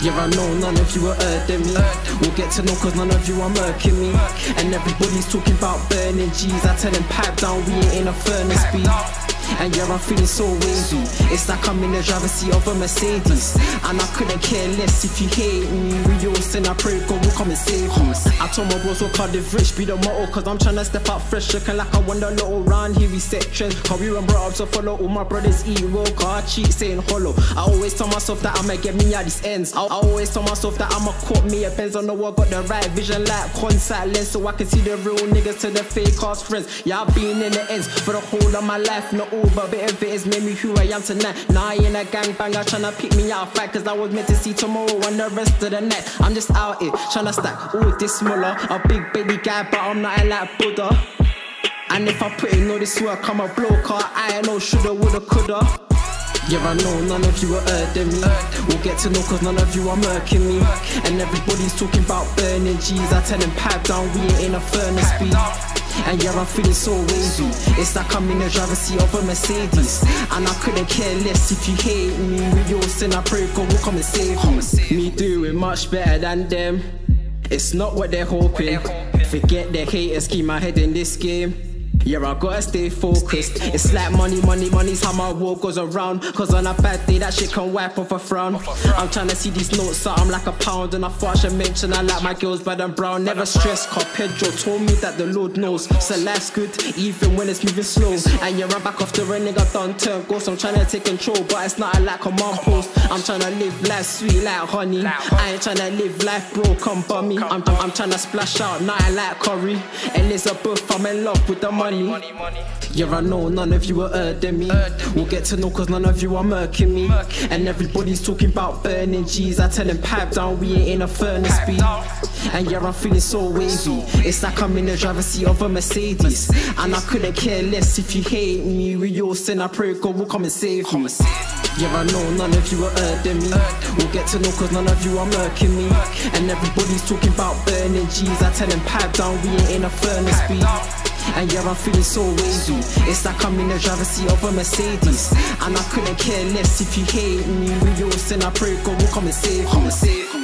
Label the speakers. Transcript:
Speaker 1: Yeah, I know none of you are than me. We'll get to know cause none of you are murking me. And everybody's talking about burning G's. I tell them pipe down, we ain't in a furnace beat. And yeah, I'm feeling so wavy. It's like I'm in the driver's seat of a Mercedes. And I couldn't care less if you hate me. We all sin, I pray God will come and save me. I told my bros, look Cardiff rich, be the motto. Cause I'm trying to step up fresh. Looking like I won the little round here, we set trends. Cause we run brought up to follow all my brothers eat well. Cause I cheat saying hollow. I always tell myself that I'ma get me out these ends. I, I always tell myself that I'ma caught me a Benz. I know I got the right vision like contact lens. So I can see the real niggas to the fake ass friends. Yeah, I've been in the ends for the whole of my life. Not all, but a bit of it has made me who I am tonight. Now I ain't a gangbanger tryna pick me out fight. Cause I was meant to see tomorrow and the rest of the night. I'm just out here tryna stack all this smaller. A big baby guy, but I'm not like Buddha. And if I put in all this work, I'm a blow car. I ain't no shoulda, woulda, coulda. Yeah, I know none of you are than me. We'll get to know cause none of you are murking me. And everybody's talking about burning G's. I tell them pipe down, we ain't in a furnace beat. And yeah, I'm feeling so wavy. It's like I'm in the driver's seat of a Mercedes. And I couldn't care less if you hate me. With your sin, I pray God will come and save me. Me doing much better than them. It's not what they're hoping. Forget the haters, keep my head in this game. Yeah, I gotta stay focused. It's like money, money, money's how my world goes around. Cause on a bad day, that shit can wipe off a frown. I'm trying to see these notes, so I'm like a pound. And I thought I should mention I like my girls bad and brown. Never stress, cause Pedro told me that the Lord knows. So life's good, even when it's moving slow. And yeah, I'm back after a nigga done turn ghost. I'm trying to take control, but it's not a like a mom post. I'm trying to live life sweet like honey. I ain't trying to live life broke, come bummy. I'm, I'm, I'm trying to splash out, now I like curry. Elizabeth, I'm in love with the money. Yeah, I know none of you are hurting me. We'll get to know cause none of you are murking me. And everybody's talking about burning G's. I tell them pipe down, we ain't in a furnace beat. And yeah, I'm feeling so wavy. It's like I'm in the driver's seat of a Mercedes. And I couldn't care less if you hate me. With your sin, I pray God will come and save me. Yeah, I know none of you are hurting me. We'll get to know cause none of you are murking me. And everybody's talking about burning G's. I tell them pipe down, we ain't in a furnace beat. And yeah, I'm feeling so wavy. It's like I'm in the driver's seat of a Mercedes. And I couldn't care less if you hate me. With your sin, I pray God will come and save me.